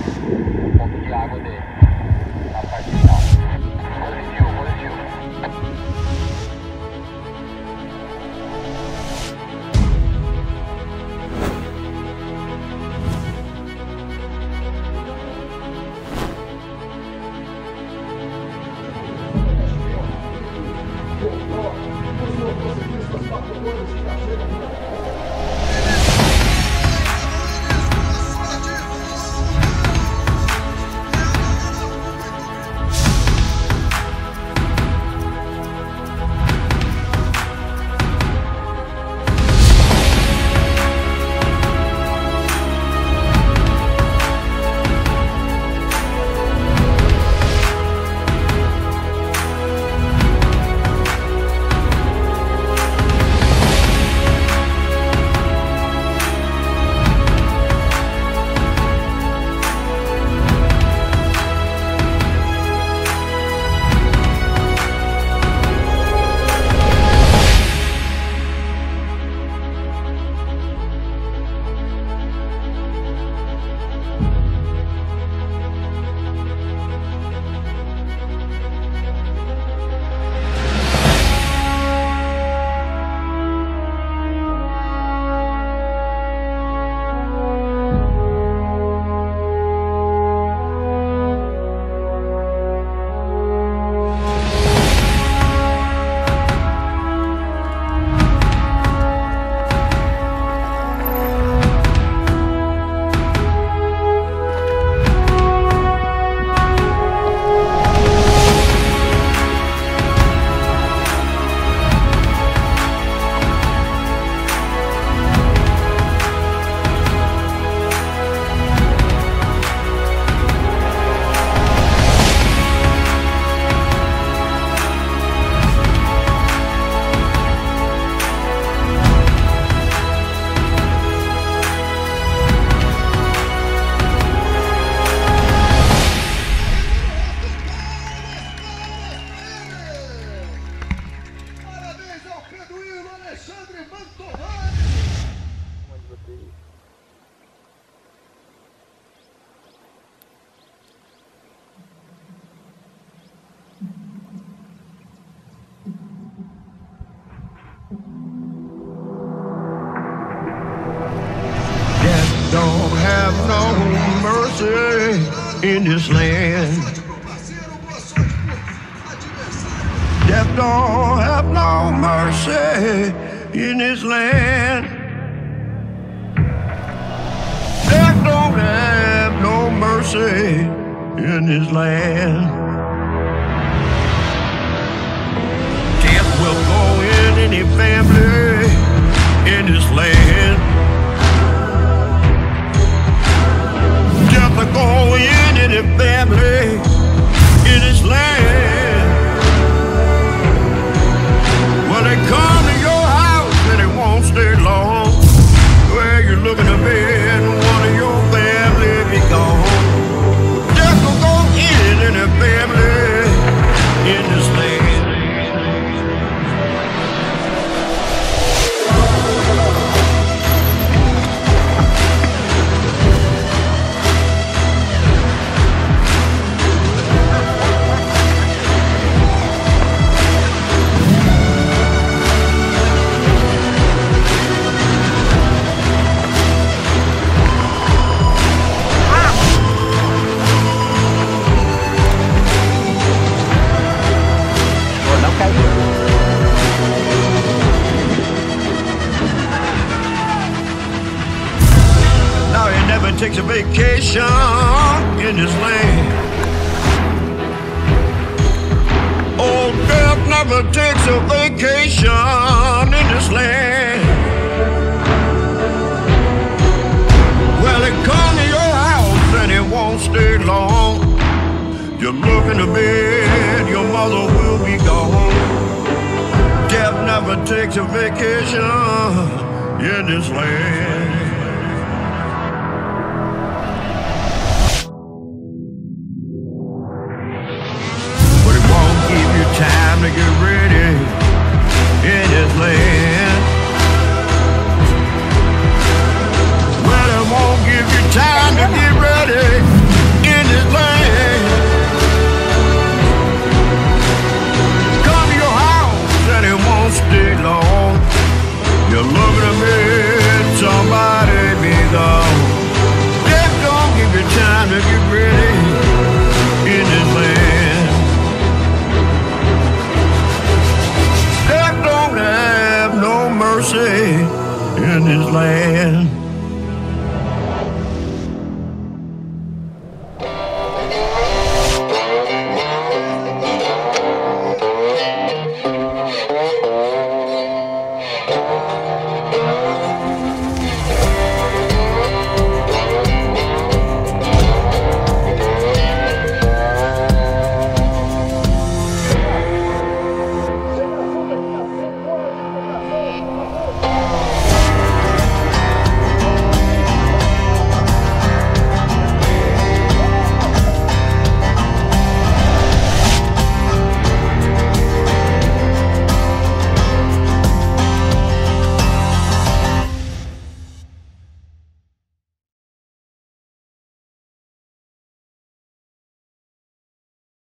o ponto de água dele. Have no mercy in this land. Death don't have no mercy in this land. Death don't have no mercy in this land. Death will go in any family in this land. Death will never takes a vacation in this land. Well, it come to your house and it won't stay long. You look in the bed, your mother will be gone. Death never takes a vacation in this land. get real.